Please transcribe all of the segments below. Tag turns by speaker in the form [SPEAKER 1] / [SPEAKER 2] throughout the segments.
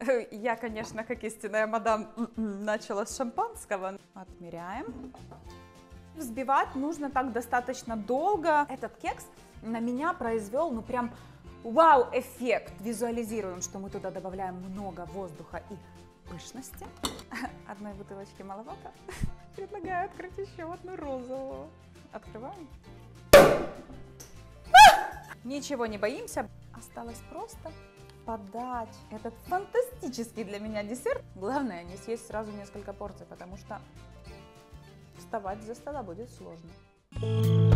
[SPEAKER 1] Я, конечно, как истинная мадам, начала с шампанского. Отмеряем. Взбивать нужно так достаточно долго. Этот кекс на меня произвел, ну прям вау-эффект. Визуализируем, что мы туда добавляем много воздуха и пышности. Одной бутылочки маловато. Предлагаю открыть еще одну розовую. Открываем. Ничего не боимся. Осталось просто подать этот фантастический для меня десерт. Главное не съесть сразу несколько порций, потому что вставать за стола будет сложно.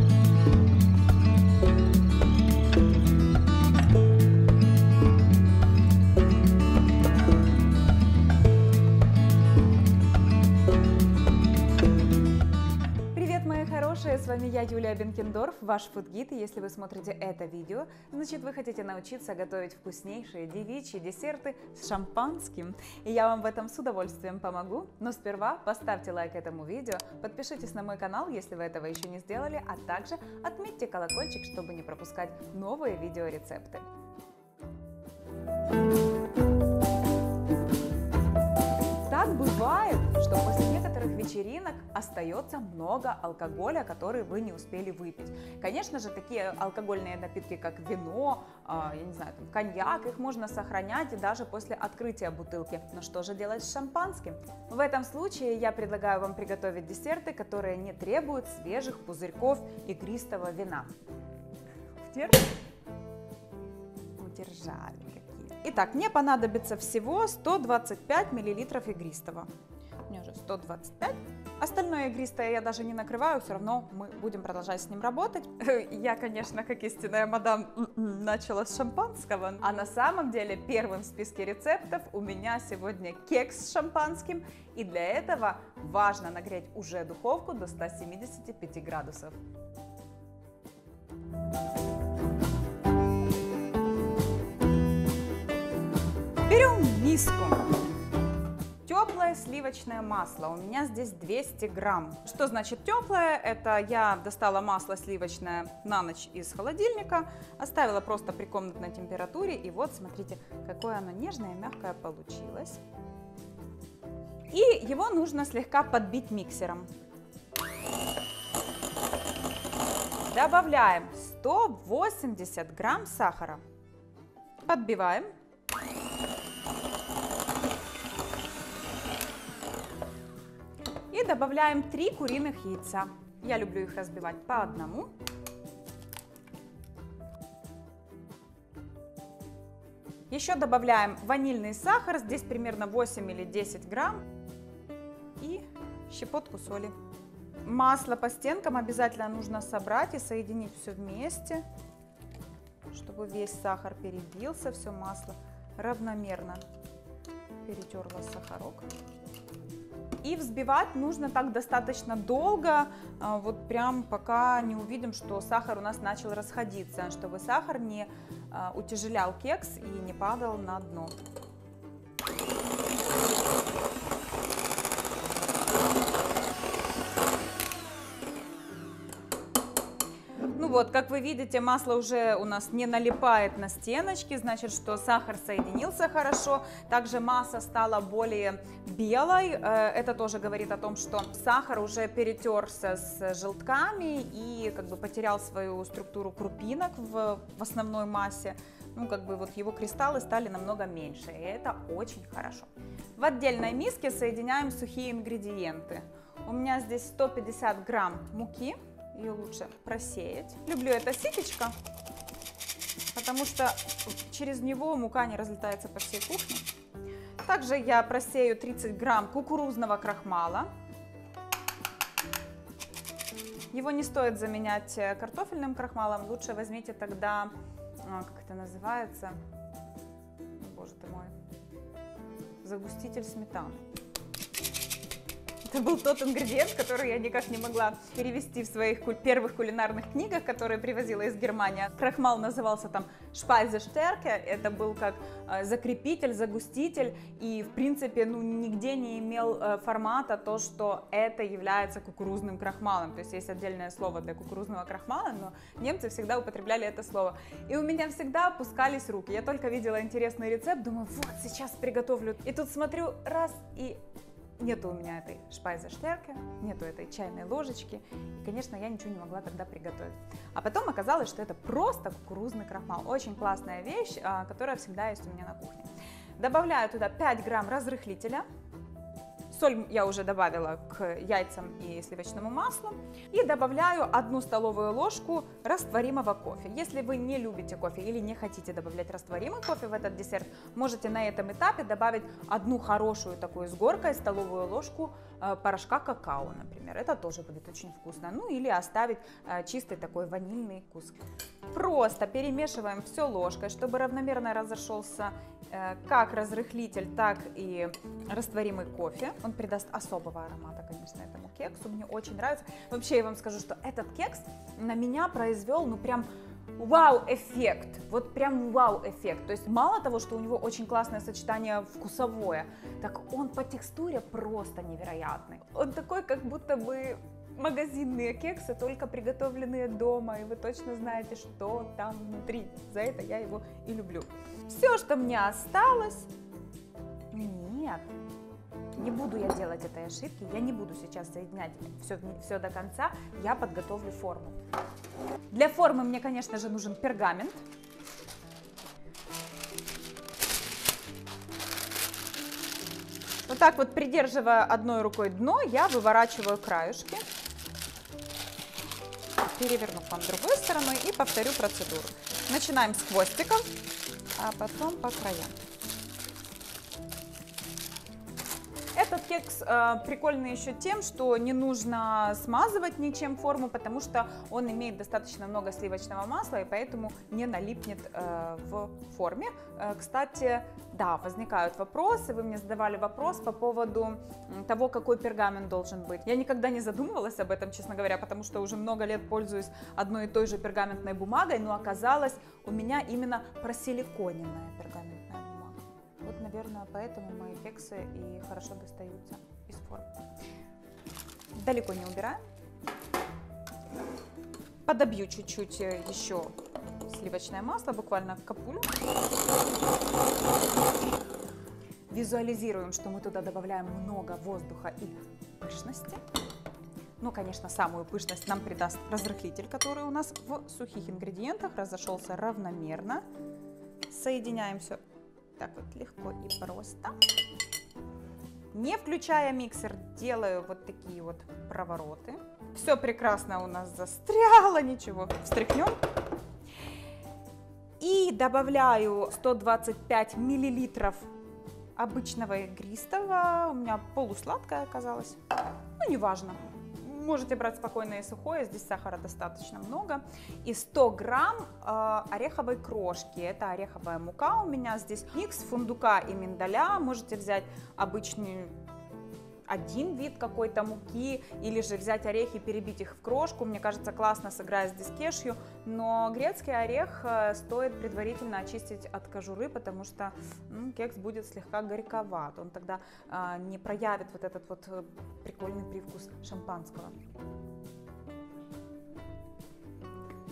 [SPEAKER 1] С вами я, Юлия Бенкендорф, ваш фудгид, и если вы смотрите это видео, значит вы хотите научиться готовить вкуснейшие девичьи десерты с шампанским, и я вам в этом с удовольствием помогу, но сперва поставьте лайк этому видео, подпишитесь на мой канал, если вы этого еще не сделали, а также отметьте колокольчик, чтобы не пропускать новые видеорецепты. Так бывает, что после вечеринок остается много алкоголя, который вы не успели выпить. Конечно же, такие алкогольные напитки, как вино, а, я не знаю, там, коньяк, их можно сохранять и даже после открытия бутылки. Но что же делать с шампанским? В этом случае я предлагаю вам приготовить десерты, которые не требуют свежих пузырьков игристого вина. Удержали. Итак, мне понадобится всего 125 мл игристого. У меня уже 125. Остальное игристое я даже не накрываю, все равно мы будем продолжать с ним работать. Я, конечно, как истинная мадам, начала с шампанского, а на самом деле первым в списке рецептов у меня сегодня кекс с шампанским, и для этого важно нагреть уже духовку до 175 градусов. Берем миску. Теплое сливочное масло. У меня здесь 200 грамм. Что значит теплое? Это я достала масло сливочное на ночь из холодильника, оставила просто при комнатной температуре. И вот, смотрите, какое оно нежное и мягкое получилось. И его нужно слегка подбить миксером. Добавляем 180 грамм сахара. Подбиваем. Добавляем 3 куриных яйца. Я люблю их разбивать по одному. Еще добавляем ванильный сахар, здесь примерно 8 или 10 грамм. И щепотку соли. Масло по стенкам обязательно нужно собрать и соединить все вместе, чтобы весь сахар перебился, все масло равномерно перетерло сахарок. И взбивать нужно так достаточно долго, а, вот прям пока не увидим, что сахар у нас начал расходиться, чтобы сахар не а, утяжелял кекс и не падал на дно. Вот, как вы видите, масло уже у нас не налипает на стеночки, значит, что сахар соединился хорошо. Также масса стала более белой. Э, это тоже говорит о том, что сахар уже перетерся с желтками и как бы потерял свою структуру крупинок в, в основной массе. Ну, как бы вот его кристаллы стали намного меньше, и это очень хорошо. В отдельной миске соединяем сухие ингредиенты. У меня здесь 150 грамм муки, ее лучше просеять. Люблю это ситечко, потому что через него мука не разлетается по всей кухне. Также я просею 30 грамм кукурузного крахмала. Его не стоит заменять э, картофельным крахмалом, лучше возьмите тогда, а, как это называется, боже ты мой, загуститель сметаны. Это был тот ингредиент, который я никак не могла перевести в своих первых кулинарных книгах, которые привозила из Германии. Крахмал назывался там шпайзештерке, это был как э, закрепитель, загуститель, и в принципе ну, нигде не имел э, формата то, что это является кукурузным крахмалом. То есть есть отдельное слово для кукурузного крахмала, но немцы всегда употребляли это слово. И у меня всегда опускались руки. Я только видела интересный рецепт, думаю, вот сейчас приготовлю. И тут смотрю, раз, и нету у меня этой шпайзештерки, нету этой чайной ложечки, и, конечно, я ничего не могла тогда приготовить. А потом оказалось, что это просто кукурузный крахмал. Очень классная вещь, а, которая всегда есть у меня на кухне. Добавляю туда 5 грамм разрыхлителя, Соль я уже добавила к яйцам и сливочному маслу. И добавляю одну столовую ложку растворимого кофе. Если вы не любите кофе или не хотите добавлять растворимый кофе в этот десерт, можете на этом этапе добавить одну хорошую такую с горкой столовую ложку порошка какао, например. Это тоже будет очень вкусно. Ну или оставить э, чистый такой ванильный вкус. Просто перемешиваем все ложкой, чтобы равномерно разошелся Э, как разрыхлитель, так и растворимый кофе. Он придаст особого аромата, конечно, этому кексу. Мне очень нравится. Вообще, я вам скажу, что этот кекс на меня произвел, ну, прям вау-эффект, вот прям вау-эффект. То есть мало того, что у него очень классное сочетание вкусовое, так он по текстуре просто невероятный. Он такой, как будто бы магазинные кексы, только приготовленные дома, и вы точно знаете, что там внутри. За это я его и люблю. Все, что мне осталось... Нет, не буду я делать этой ошибки, я не буду сейчас соединять все, все до конца, я подготовлю форму. Для формы мне, конечно же, нужен пергамент. Вот так вот, придерживая одной рукой дно, я выворачиваю краюшки переверну вам другой стороной и повторю процедуру. Начинаем с хвостиков, а потом по краям. Кекс э, прикольный еще тем, что не нужно смазывать ничем форму, потому что он имеет достаточно много сливочного масла, и поэтому не налипнет э, в форме. Э, кстати, да, возникают вопросы, вы мне задавали вопрос по поводу того, какой пергамент должен быть. Я никогда не задумывалась об этом, честно говоря, потому что уже много лет пользуюсь одной и той же пергаментной бумагой, но оказалось у меня именно просиликоненная пергаментная вот, наверное, поэтому мои кексы и хорошо достаются из формы. Далеко не убираем. Подобью чуть-чуть э, еще сливочное масло, буквально капулю. Визуализируем, что мы туда добавляем много воздуха и пышности. Ну, конечно, самую пышность нам придаст разрыхлитель, который у нас в сухих ингредиентах разошелся равномерно. Соединяем все так вот легко и просто. Не включая миксер, делаю вот такие вот провороты. Все прекрасно у нас застряло, ничего, встряхнем. И добавляю 125 миллилитров обычного игристого. У меня полусладкое оказалось. Ну, неважно. Можете брать спокойно и сухое, здесь сахара достаточно много. И 100 грамм э, ореховой крошки, это ореховая мука у меня. Здесь микс фундука и миндаля, можете взять обычную один вид какой-то муки, или же взять орехи и перебить их в крошку. Мне кажется, классно сыграет здесь кешью, но грецкий орех э, стоит предварительно очистить от кожуры, потому что ну, кекс будет слегка горьковат. Он тогда а, не проявит вот этот вот э, прикольный привкус шампанского.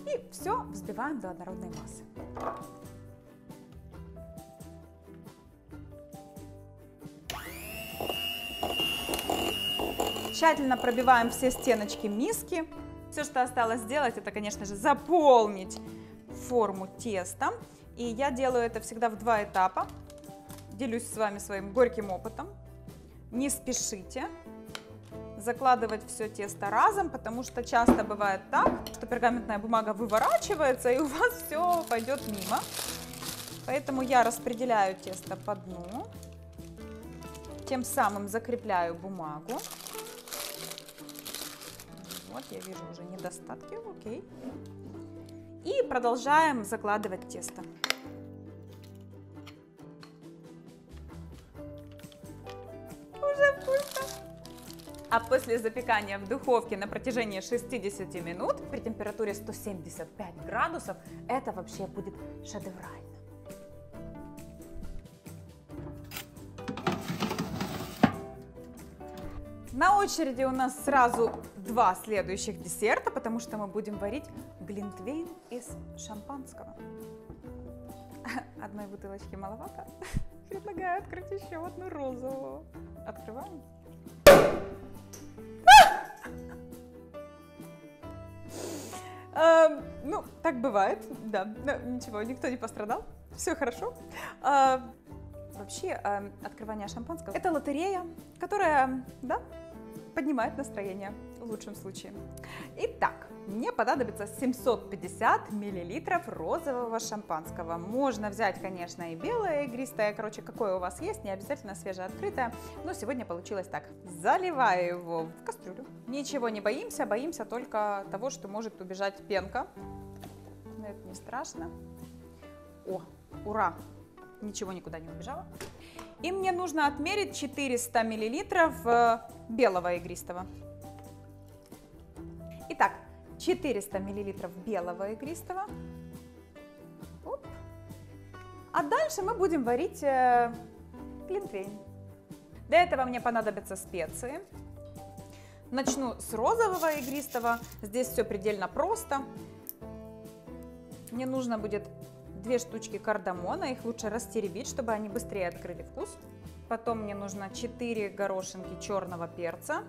[SPEAKER 1] И все взбиваем до однородной массы. Тщательно пробиваем все стеночки миски. Все, что осталось сделать, это, конечно же, заполнить форму теста. И я делаю это всегда в два этапа. Делюсь с вами своим горьким опытом. Не спешите закладывать все тесто разом, потому что часто бывает так, что пергаментная бумага выворачивается и у вас все пойдет мимо. Поэтому я распределяю тесто по дну, тем самым закрепляю бумагу. Вот я вижу уже недостатки, окей. И продолжаем закладывать тесто. Уже вкусно. А после запекания в духовке на протяжении 60 минут при температуре 175 градусов это вообще будет шедеврально. На очереди у нас сразу два следующих десерта, потому что мы будем варить глинтвейн из шампанского. Одной бутылочки маловато. Предлагаю открыть еще одну розовую. Открываем. Эм, ну, так бывает, да. Но ничего, никто не пострадал. Все хорошо. А, вообще, эм, открывание шампанского – это лотерея, которая, да, поднимает настроение в лучшем случае. Итак, мне понадобится 750 миллилитров розового шампанского. Можно взять, конечно, и белое, игристое, короче, какое у вас есть, не обязательно свежеоткрытое, но сегодня получилось так. Заливаю его в кастрюлю. Ничего не боимся, боимся только того, что может убежать пенка. Но это не страшно. О, ура! Ничего никуда не убежало. И мне нужно отмерить 400 миллилитров э, белого игристого. Итак, 400 миллилитров белого игристого. Оп. А дальше мы будем варить э, глинтвейн. Для этого мне понадобятся специи. Начну с розового игристого. Здесь все предельно просто. Мне нужно будет две штучки кардамона, их лучше растеребить, чтобы они быстрее открыли вкус. Потом мне нужно 4 горошинки черного перца,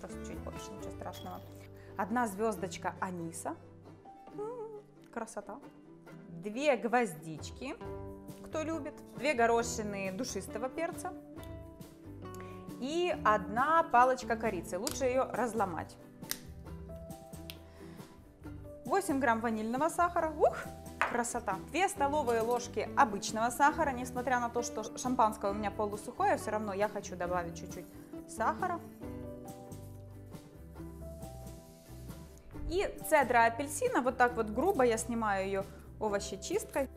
[SPEAKER 1] просто чуть больше, ничего страшного. Одна звездочка аниса, красота. Две гвоздички, кто любит, две горошины душистого перца и одна палочка корицы. Лучше ее разломать. 8 грамм ванильного сахара. Ух, красота. 2 столовые ложки обычного сахара, несмотря на то, что шампанское у меня полусухое, все равно я хочу добавить чуть-чуть сахара. И цедра апельсина, вот так вот грубо я снимаю ее овощечисткой.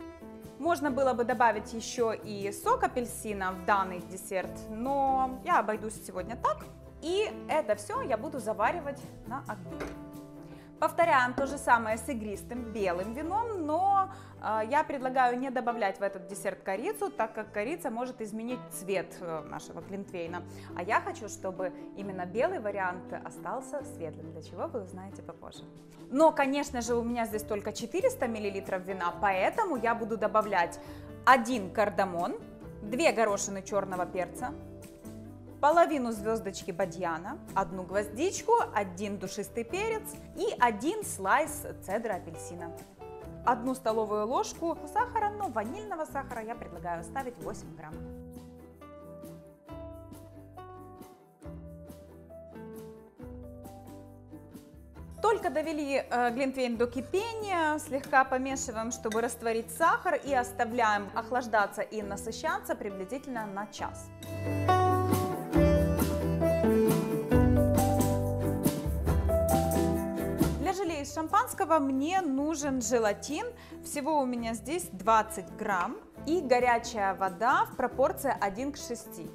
[SPEAKER 1] Можно было бы добавить еще и сок апельсина в данный десерт, но я обойдусь сегодня так. И это все я буду заваривать на огне. Повторяем то же самое с игристым белым вином, но э, я предлагаю не добавлять в этот десерт корицу, так как корица может изменить цвет э, нашего глинтвейна. А я хочу, чтобы именно белый вариант остался светлым, для чего вы узнаете попозже. Но, конечно же, у меня здесь только 400 мл вина, поэтому я буду добавлять один кардамон, 2 горошины черного перца, половину звездочки бадьяна, одну гвоздичку, один душистый перец и один слайс цедра апельсина. Одну столовую ложку сахара, но ванильного сахара я предлагаю оставить 8 грамм. Только довели э, глинтвейн до кипения, слегка помешиваем, чтобы растворить сахар и оставляем охлаждаться и насыщаться приблизительно на час. Шампанского мне нужен желатин. Всего у меня здесь 20 грамм. И горячая вода в пропорции 1 к 6.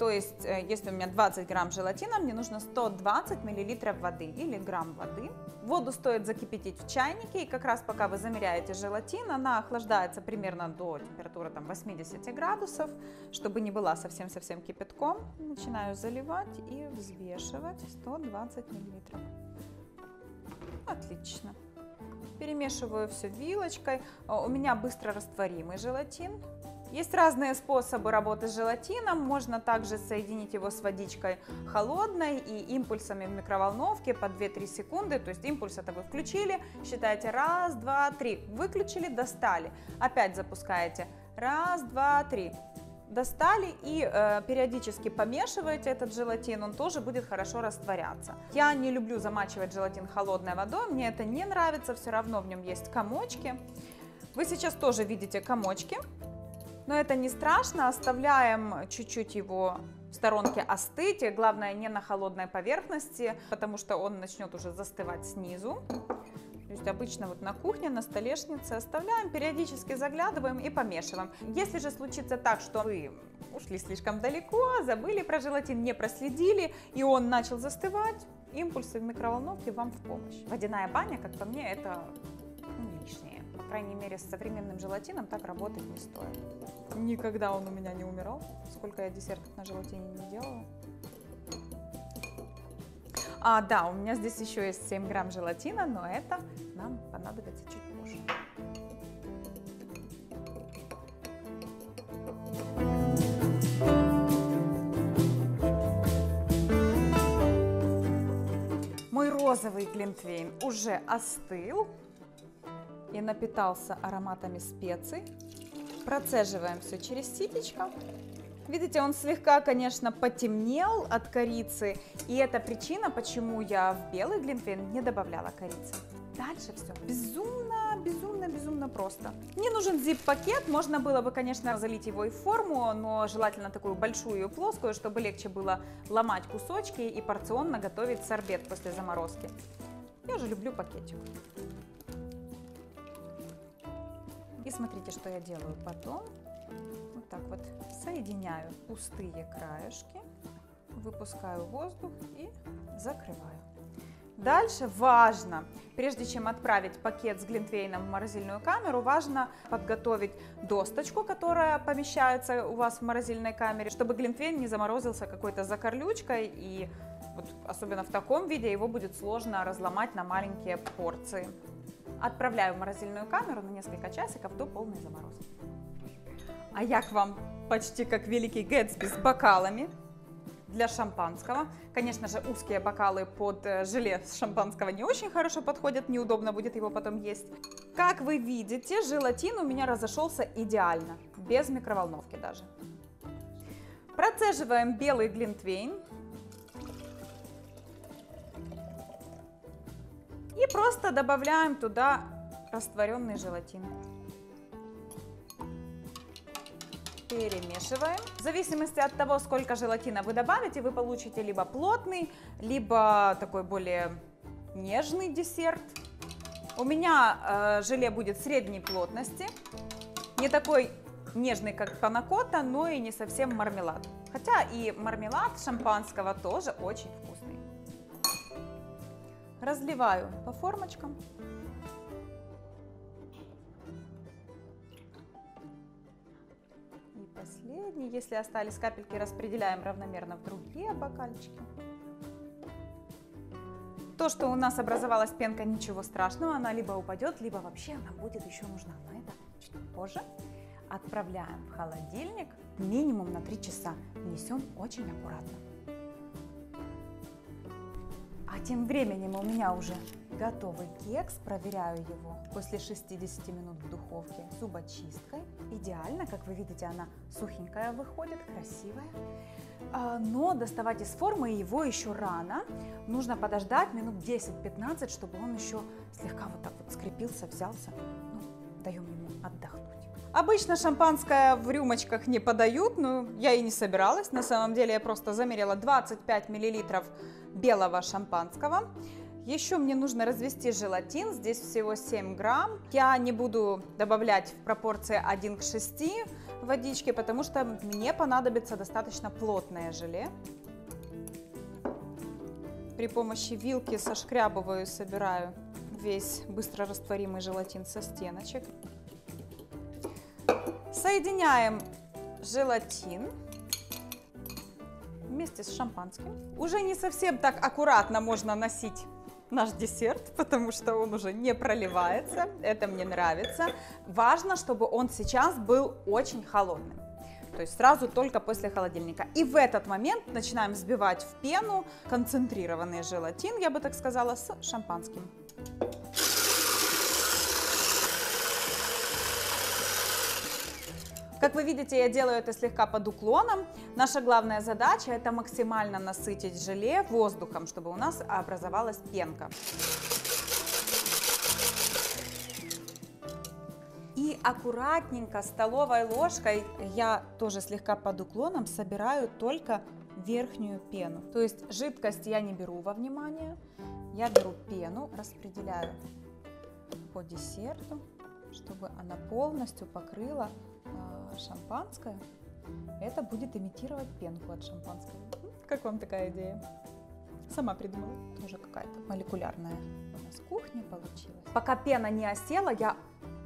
[SPEAKER 1] То есть, э, если у меня 20 грамм желатина, мне нужно 120 миллилитров воды или грамм воды. Воду стоит закипятить в чайнике, и как раз пока вы замеряете желатин, она охлаждается примерно до температуры там, 80 градусов, чтобы не была совсем-совсем кипятком. Начинаю заливать и взвешивать 120 миллилитров. Отлично. Перемешиваю все вилочкой. У меня быстро растворимый желатин. Есть разные способы работы с желатином. Можно также соединить его с водичкой холодной и импульсами в микроволновке по 2-3 секунды. То есть импульс это вы включили, считаете раз, два, три. Выключили, достали. Опять запускаете. Раз, два, три достали и э, периодически помешиваете этот желатин, он тоже будет хорошо растворяться. Я не люблю замачивать желатин холодной водой, мне это не нравится, все равно в нем есть комочки. Вы сейчас тоже видите комочки, но это не страшно, оставляем чуть-чуть его в сторонке остыть, главное не на холодной поверхности, потому что он начнет уже застывать снизу. То есть обычно вот на кухне, на столешнице оставляем, периодически заглядываем и помешиваем. Если же случится так, что вы ушли слишком далеко, забыли про желатин, не проследили, и он начал застывать, импульсы в микроволновке вам в помощь. Водяная баня, как по мне, это лишнее. По крайней мере, с современным желатином так работать не стоит. Никогда он у меня не умирал, сколько я десертов на желатине не делала. А, да, у меня здесь еще есть 7 грамм желатина, но это нам понадобится чуть позже. Мой розовый глинтвейн уже остыл и напитался ароматами специй. Процеживаем все через ситечко. Видите, он слегка, конечно, потемнел от корицы, и это причина, почему я в белый глинтвейн не добавляла корицы. Дальше все безумно, безумно, безумно просто. Мне нужен зип-пакет, можно было бы, конечно, залить его и в форму, но желательно такую большую и плоскую, чтобы легче было ломать кусочки и порционно готовить сорбет после заморозки. Я же люблю пакетик. И смотрите, что я делаю потом. Вот соединяю пустые краешки, выпускаю воздух и закрываю. Дальше важно, прежде чем отправить пакет с глинтвейном в морозильную камеру, важно подготовить досточку, которая помещается у вас в морозильной камере, чтобы глинтвейн не заморозился какой-то закорлючкой и вот, особенно в таком виде его будет сложно разломать на маленькие порции. Отправляю в морозильную камеру на несколько часиков до полной заморозки. А я к вам почти как великий Гэтсби с бокалами для шампанского. Конечно же, узкие бокалы под э, желе шампанского не очень хорошо подходят, неудобно будет его потом есть. Как вы видите, желатин у меня разошелся идеально, без микроволновки даже. Процеживаем белый глинтвейн. И просто добавляем туда растворенный желатин. Перемешиваем. В зависимости от того, сколько желатина вы добавите, вы получите либо плотный, либо такой более нежный десерт. У меня э, желе будет средней плотности, не такой нежный, как панакота, но и не совсем мармелад. Хотя и мармелад шампанского тоже очень вкусный. Разливаю по формочкам. Последний. Если остались капельки, распределяем равномерно в другие бокальчики. То, что у нас образовалась пенка, ничего страшного, она либо упадет, либо вообще она будет еще нужна. Но это чуть позже. Отправляем в холодильник минимум на 3 часа. Несем очень аккуратно. А тем временем у меня уже готовый кекс. Проверяю его после 60 минут в духовке зубочисткой. Идеально, как вы видите, она сухенькая выходит, красивая. А, но доставать из формы его еще рано. Нужно подождать минут 10-15, чтобы он еще слегка вот так вот скрепился, взялся. Ну, даем ему отдохнуть. Обычно шампанское в рюмочках не подают, но я и не собиралась. На самом деле я просто замерила 25 миллилитров белого шампанского. Еще мне нужно развести желатин, здесь всего 7 грамм. Я не буду добавлять в пропорции 1 к 6 водички, потому что мне понадобится достаточно плотное желе. При помощи вилки сошкрябываю и собираю весь быстро растворимый желатин со стеночек. Соединяем желатин вместе с шампанским. Уже не совсем так аккуратно можно носить наш десерт, потому что он уже не проливается. Это мне нравится. Важно, чтобы он сейчас был очень холодным. То есть сразу только после холодильника. И в этот момент начинаем взбивать в пену концентрированный желатин, я бы так сказала, с шампанским. Как вы видите, я делаю это слегка под уклоном. Наша главная задача это максимально насытить желе воздухом, чтобы у нас образовалась пенка. И аккуратненько столовой ложкой я тоже слегка под уклоном собираю только верхнюю пену. То есть жидкость я не беру во внимание, я беру пену, распределяю по десерту, чтобы она полностью покрыла шампанское Это будет имитировать пенку от шампанского. Как вам такая идея? Сама придумала. Тоже какая-то молекулярная у нас кухня получилась. Пока пена не осела, я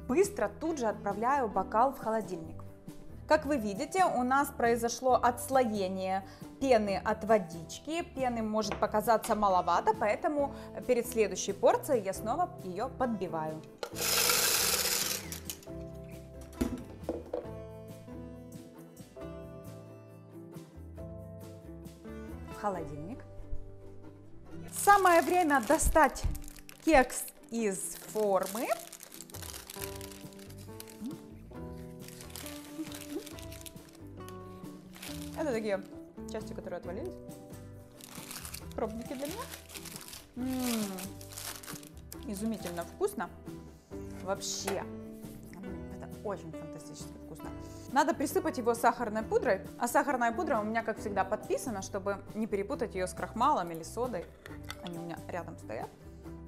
[SPEAKER 1] быстро тут же отправляю бокал в холодильник. Как вы видите, у нас произошло отслоение пены от водички. Пены может показаться маловато, поэтому перед следующей порцией я снова ее подбиваю. Холодильник. Самое время достать кекс из формы. Это такие части, которые отвалились. Пробники для меня. М-м-м. Изумительно вкусно. Вообще. Это очень фантастически вкусно. Надо присыпать его сахарной пудрой. А сахарная пудра у меня, как всегда, подписана, чтобы не перепутать ее с крахмалом или содой. Они у меня рядом стоят.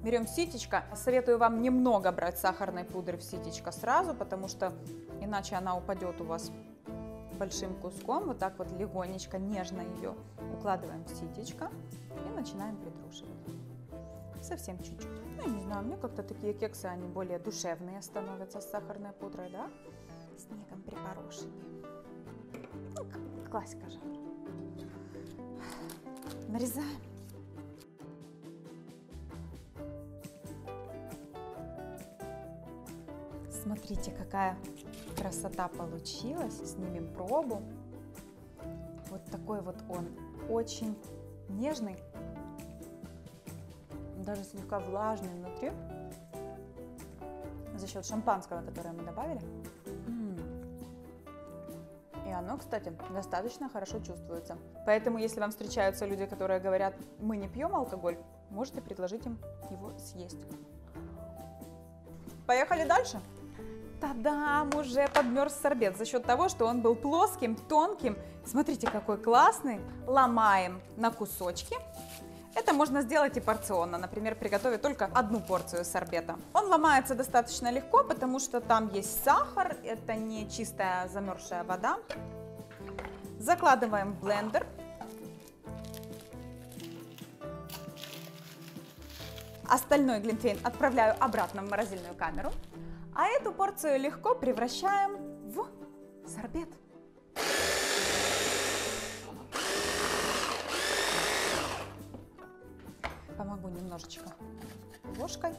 [SPEAKER 1] Берем ситечко. Советую вам немного брать сахарной пудры в ситечко сразу, потому что иначе она упадет у вас большим куском, вот так вот легонечко, нежно ее укладываем в ситечко и начинаем притрушивать. Совсем чуть-чуть. Ну, не знаю, мне как-то такие кексы, они более душевные становятся с сахарной пудрой, да? Снегом припорошенные. Ну, классика же. Нарезаем. Смотрите, какая красота получилась. Снимем пробу. Вот такой вот он. Очень нежный. Даже слегка влажный внутри. За счет шампанского, которое мы добавили. Кстати, достаточно хорошо чувствуется. Поэтому, если вам встречаются люди, которые говорят, мы не пьем алкоголь, можете предложить им его съесть. Поехали дальше. Тадам, уже подмерз сорбет за счет того, что он был плоским, тонким. Смотрите, какой классный. Ломаем на кусочки. Это можно сделать и порционно, например, приготовить только одну порцию сорбета. Он ломается достаточно легко, потому что там есть сахар, это не чистая замерзшая вода. Закладываем в блендер. Остальной глинтвейн отправляю обратно в морозильную камеру. А эту порцию легко превращаем в сорбет. Помогу немножечко ложкой.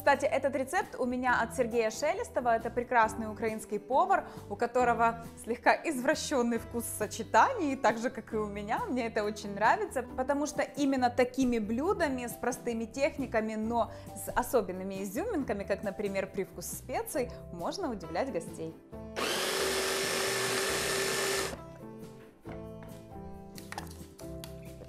[SPEAKER 1] Кстати, этот рецепт у меня от Сергея Шелестова. Это прекрасный украинский повар, у которого слегка извращенный вкус сочетаний, так же, как и у меня. Мне это очень нравится, потому что именно такими блюдами, с простыми техниками, но с особенными изюминками, как, например, привкус специй, можно удивлять гостей.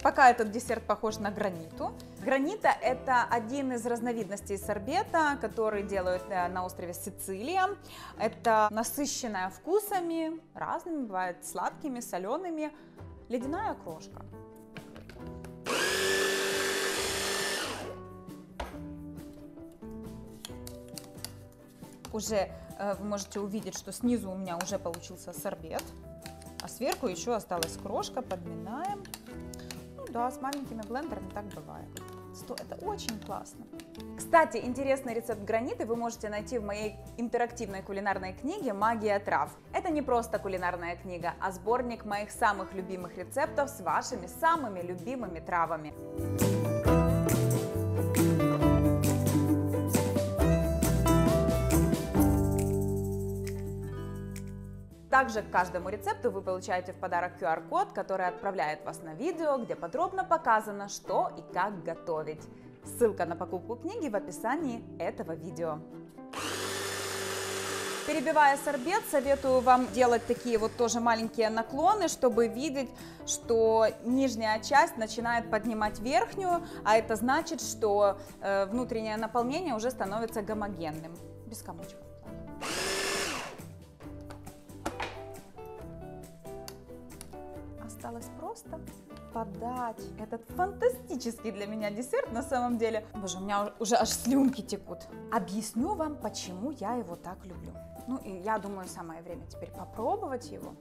[SPEAKER 1] Пока этот десерт похож на граниту. Гранита – это один из разновидностей сорбета, который делают э, на острове Сицилия. Это насыщенная вкусами, разными, бывает сладкими, солеными, ледяная крошка. Уже э, вы можете увидеть, что снизу у меня уже получился сорбет, а сверху еще осталась крошка, подминаем. Да, с маленькими блендерами так бывает. Это очень классно. Кстати, интересный рецепт граниты вы можете найти в моей интерактивной кулинарной книге «Магия трав». Это не просто кулинарная книга, а сборник моих самых любимых рецептов с вашими самыми любимыми травами. Также к каждому рецепту вы получаете в подарок QR-код, который отправляет вас на видео, где подробно показано, что и как готовить. Ссылка на покупку книги в описании этого видео. Перебивая сорбет, советую вам делать такие вот тоже маленькие наклоны, чтобы видеть, что нижняя часть начинает поднимать верхнюю, а это значит, что э, внутреннее наполнение уже становится гомогенным, без комочков. Просто подать этот фантастический для меня десерт на самом деле. Боже, у меня уже аж слюнки текут. Объясню вам, почему я его так люблю. Ну и я думаю, самое время теперь попробовать его.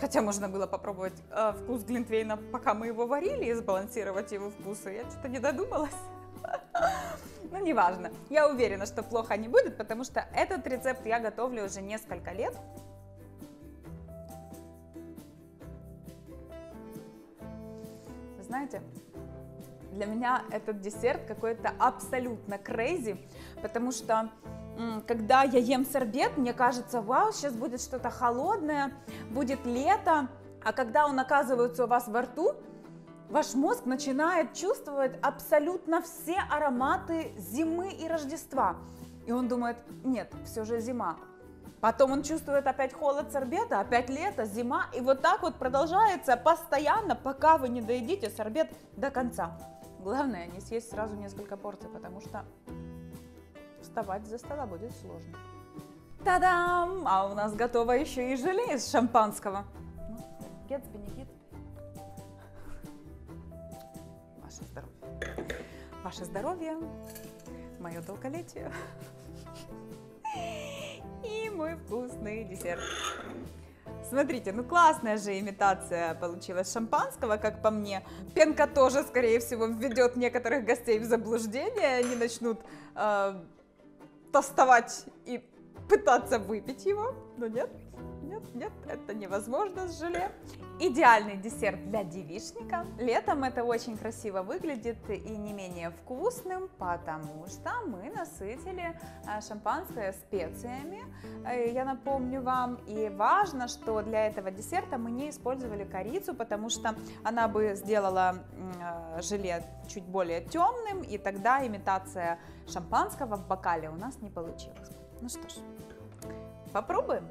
[SPEAKER 1] Хотя можно было попробовать э, вкус Глинтвейна, пока мы его варили, и сбалансировать его вкусы. Я что-то не додумалась. Ну, неважно. Я уверена, что плохо не будет, потому что этот рецепт я готовлю уже несколько лет. Знаете, для меня этот десерт какой-то абсолютно крейзи, потому что когда я ем сорбет, мне кажется, вау, сейчас будет что-то холодное, будет лето, а когда он оказывается у вас во рту, ваш мозг начинает чувствовать абсолютно все ароматы зимы и Рождества. И он думает, нет, все же зима. Потом он чувствует опять холод сорбета, опять лето, зима. И вот так вот продолжается постоянно, пока вы не доедите сорбет до конца. Главное не съесть сразу несколько порций, потому что вставать за стола будет сложно. Та-дам! А у нас готово еще и желе из шампанского. Ну, Гетсби, не Гетсби. Ваше здоровье. Ваше здоровье, мое долголетие и мой вкусный десерт. Смотрите, ну классная же имитация получилась шампанского, как по мне. Пенка тоже, скорее всего, введет некоторых гостей в заблуждение, они начнут э, тостовать и пытаться выпить его, но нет, нет, нет, это невозможно с желе. Идеальный десерт для девичника. Летом это очень красиво выглядит и не менее вкусным, потому что мы насытили э, шампанское специями, э, я напомню вам. И важно, что для этого десерта мы не использовали корицу, потому что она бы сделала э, желе чуть более темным, и тогда имитация шампанского в бокале у нас не получилась. Ну что ж, попробуем.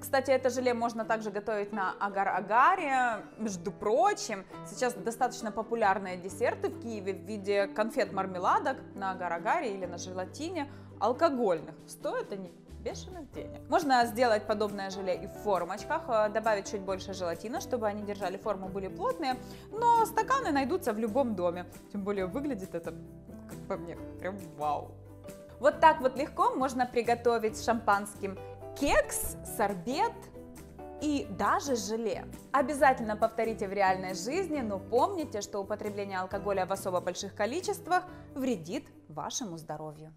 [SPEAKER 1] Кстати, это желе можно также готовить на агар-агаре. Между прочим, сейчас достаточно популярные десерты в Киеве в виде конфет-мармеладок на агар-агаре или на желатине алкогольных. Стоят они бешеных денег. Можно сделать подобное желе и в формочках, э, добавить чуть больше желатина, чтобы они держали форму, были плотные, но стаканы найдутся в любом доме. Тем более выглядит это, как по мне, прям вау. Вот так вот легко можно приготовить шампанским кекс, сорбет и даже желе. Обязательно повторите в реальной жизни, но помните, что употребление алкоголя в особо больших количествах вредит вашему здоровью.